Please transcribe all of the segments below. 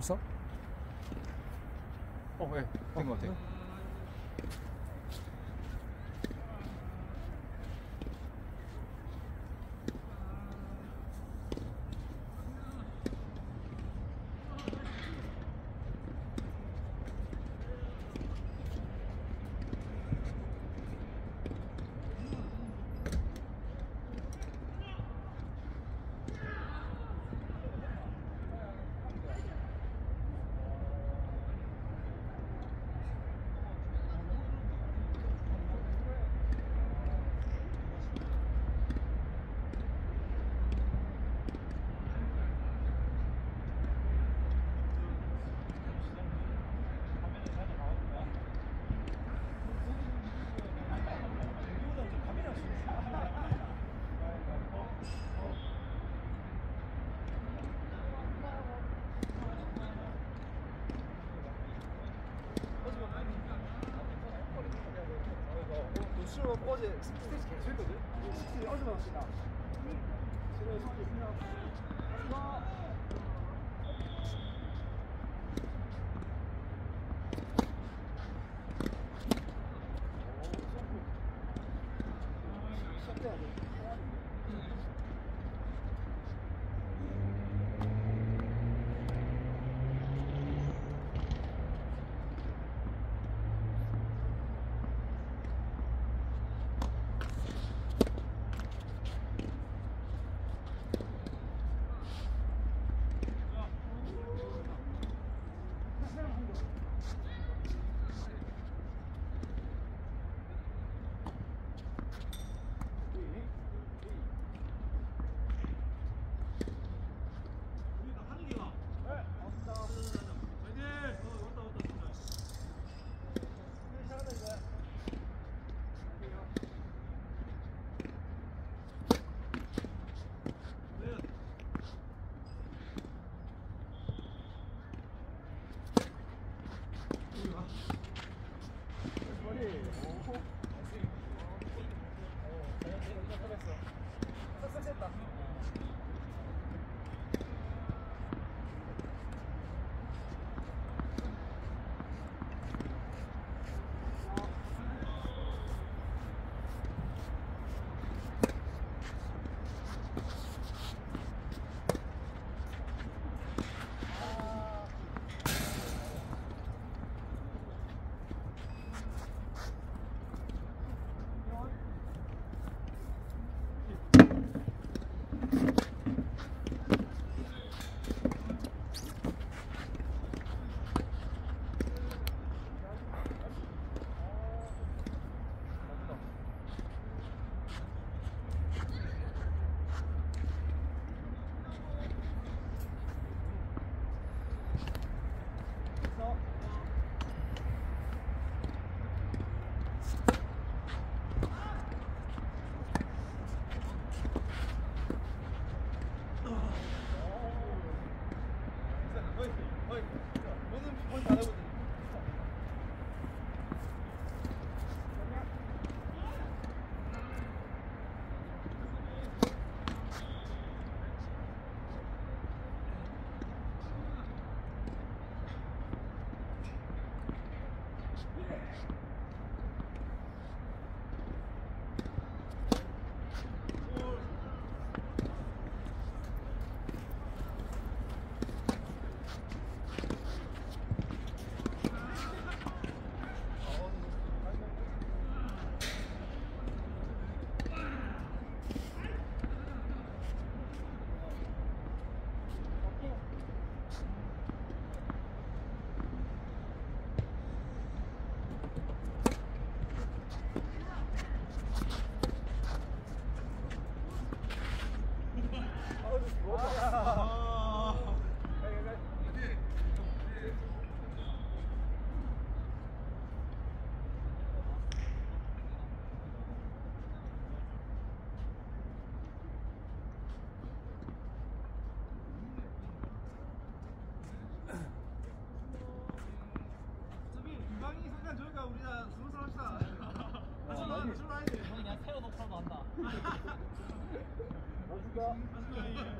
있어? 어, 예. 된것 같아. 수 스트레스 계속 했거든? 스트레스 어제 받았다. 스트레스 그냥 하 Let's go.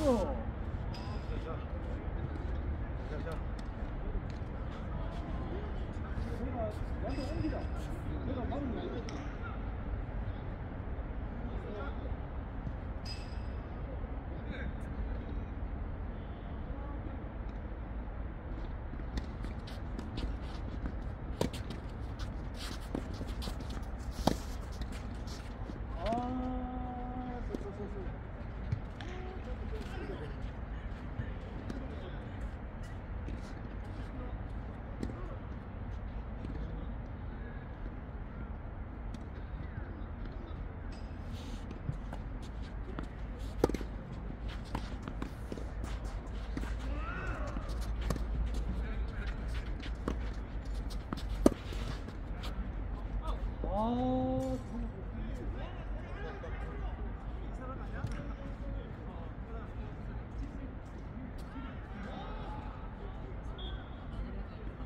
내가 옮기자. 내가 막는 거 아니야? 아, 저, 저, 저, 저.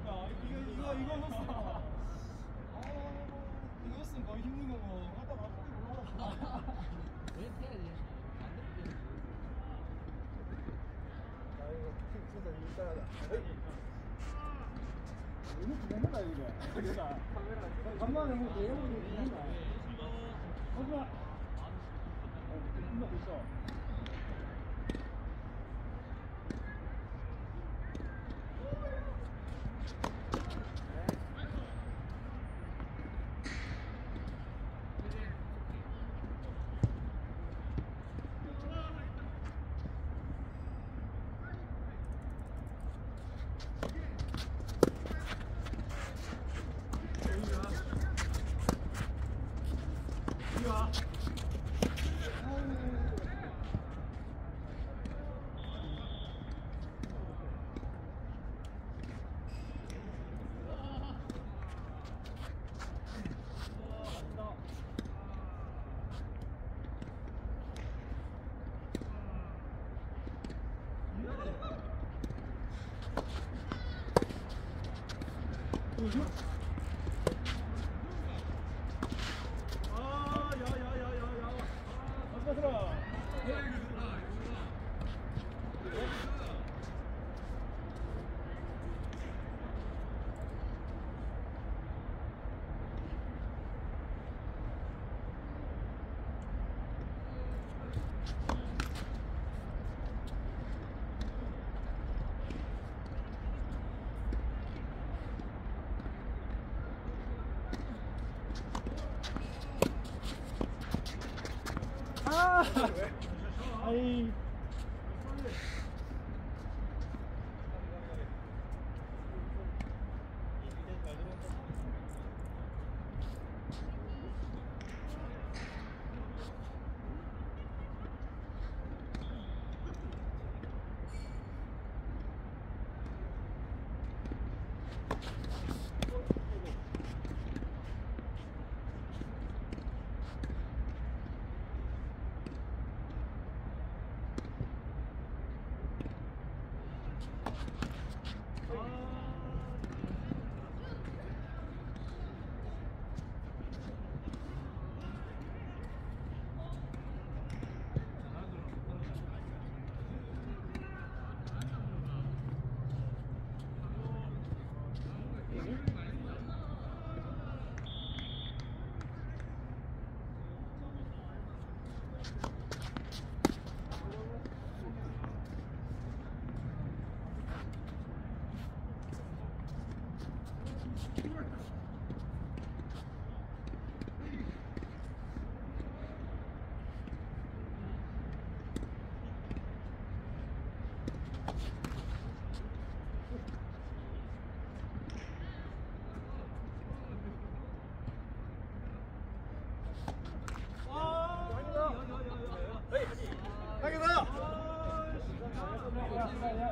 아, 이거 이거 이거 넣었어. 아, 이거 넣었으면 거의 힘든 거고. 하다 말고 올라가. 아 이거 진짜 일단하다. 너무 부담된다 이게. 그러니까 간만에 뭐좀 부담다. 하지마. 어, 금방 있어. 아, 야, 야, 야, 야, 야. 아까들아. 아이.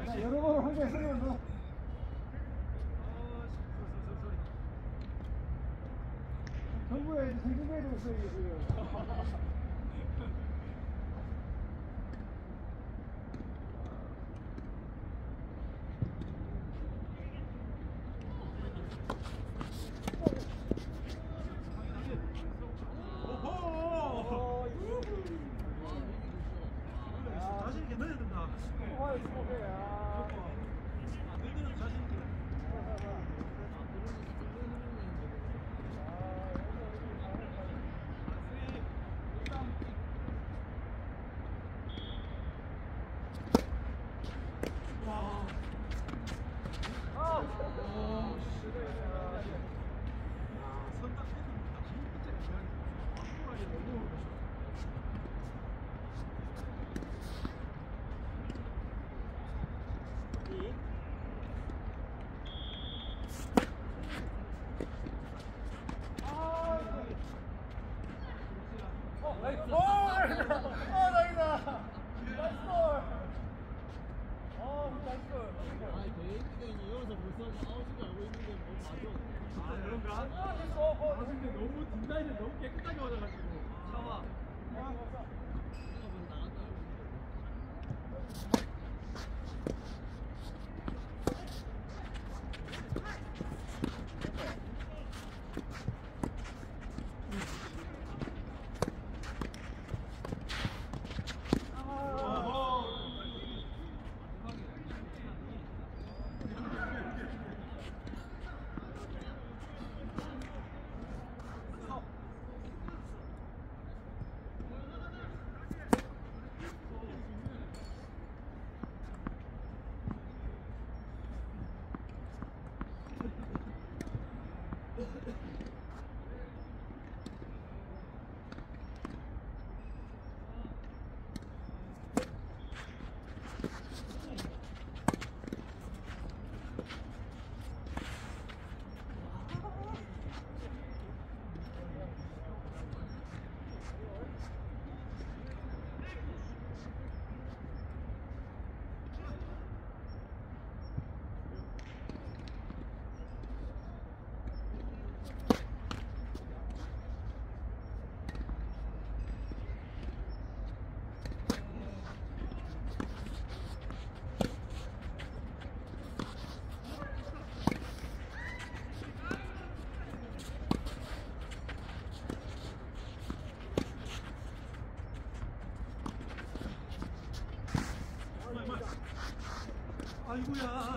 자, 여러 번을 한개 쓰면서. 생중계도 있어요, 이게 지금. 자신 있게 넣어야 된다. 아, 이거 야. 너희들은 자신 있게. 어, nice. 어, nice다. 어. nice 골. 어, nice 골. 아, 그런가? 아, 됐어. 어, 아, 근데 너무 뒷라인을 너무 깨끗하게 맞아가지고. 참아. 아, 감사. 아이고야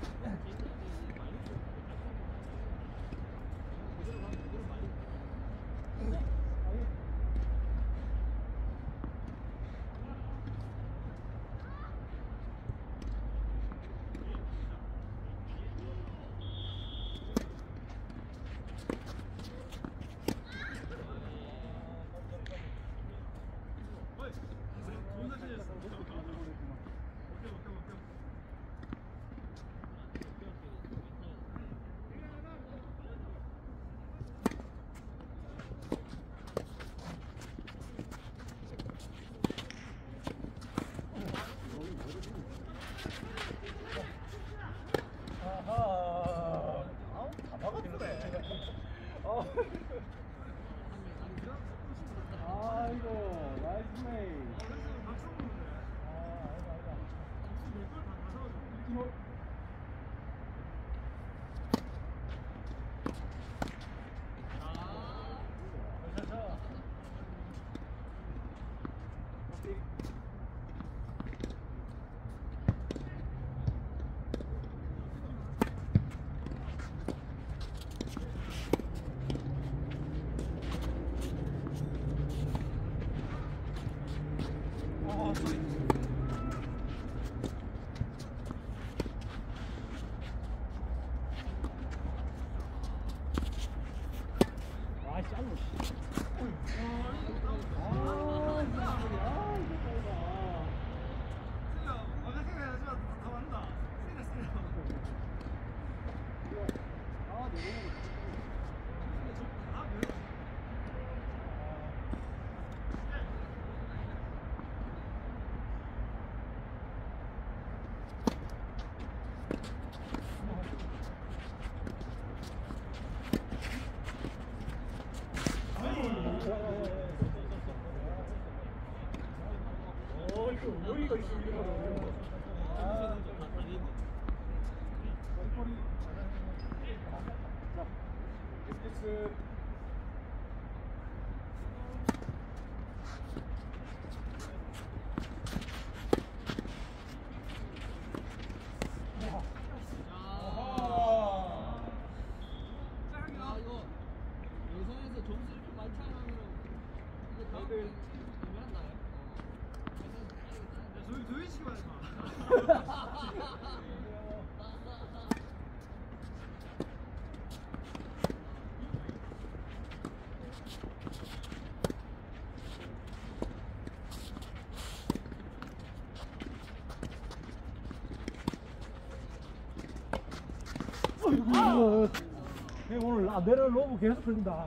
Yeah. 아. 오늘 아내를 너무 계속 된다.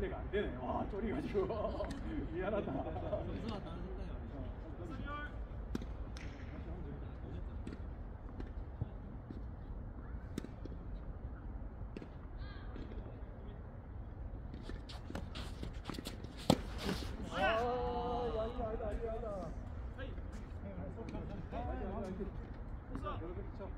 달래가 안 되네. 와, 쫄이가지고. 미안하다. 다른 생각이 아니다, 아니다, 아니다, 아니다. 헤이. 여러 쳐.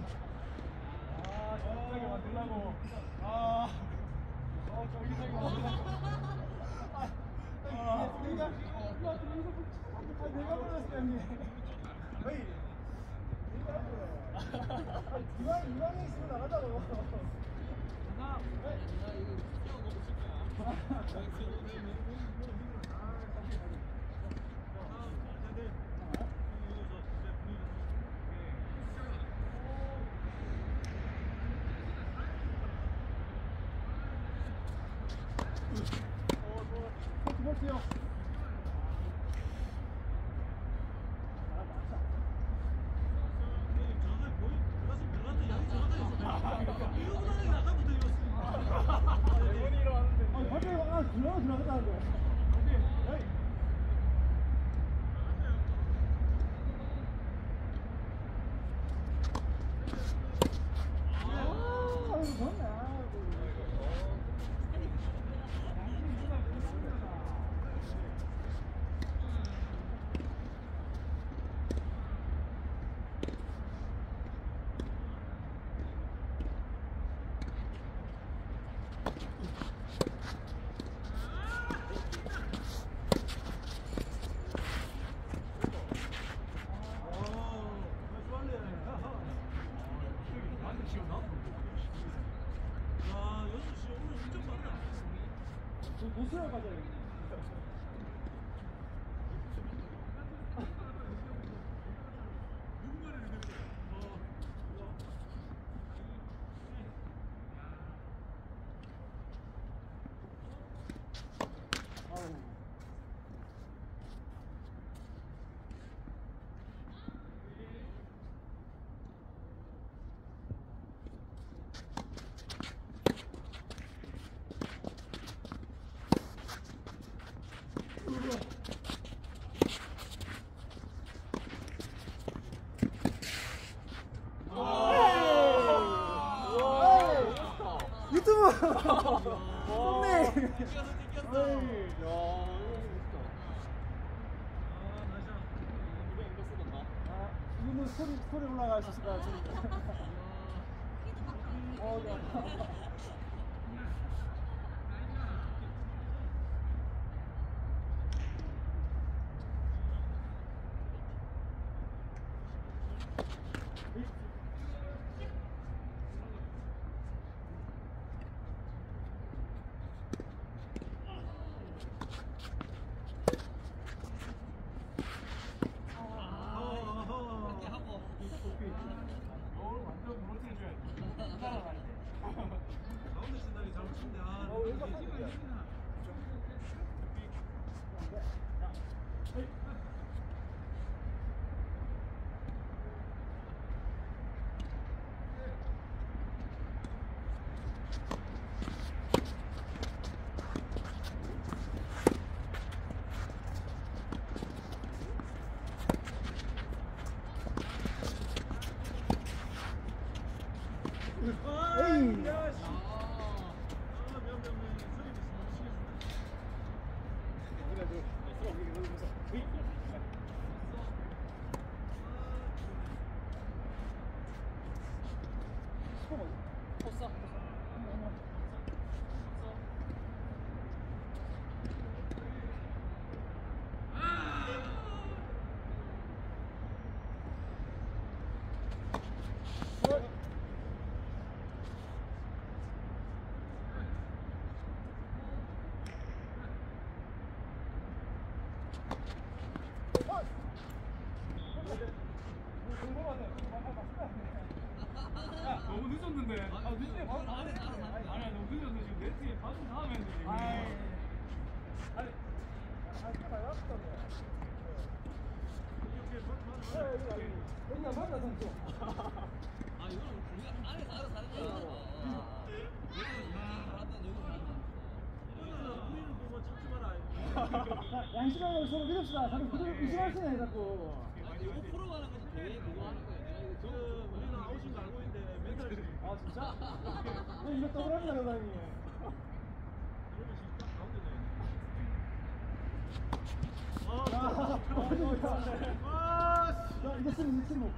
아, 정확하게 만들라고. 아, 어, 정확하게 만들라고. 아, 아, 내가, 아, 내가 불렀어, 형님. 어이, 내가 불러. 이왕, 이왕에 있으면 나가자고. 나 이거 뛰어가고 싶어요. 포트, 포트요. 아, 밖에 아, 들어가 들어가다 거. 어이. 아, 아이고, 좋네. 노수야 가자. 여기. 아우. 유튜브 네 아, 이거는 소리 소리 올라가 있었을 것 같은데. 어, 네. Yeah. 양심하고 서로 믿읍시다. 자꾸 의심하시네, 자꾸. 아니, 이거 프로 하는 거지, 그거 하는 거야. 지금 우리는 아웃인 거 알고 있는데, 맨날. 아, 진짜? 아, 아, 이거 떠돌합니다, 그다음에. 아, 야, 이거 쓰면 이거 쓰면.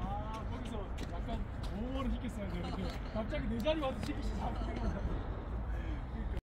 아 거기서 약간 오버를 시켰어야 돼요. 갑자기 내 자리 와서 시키시 잡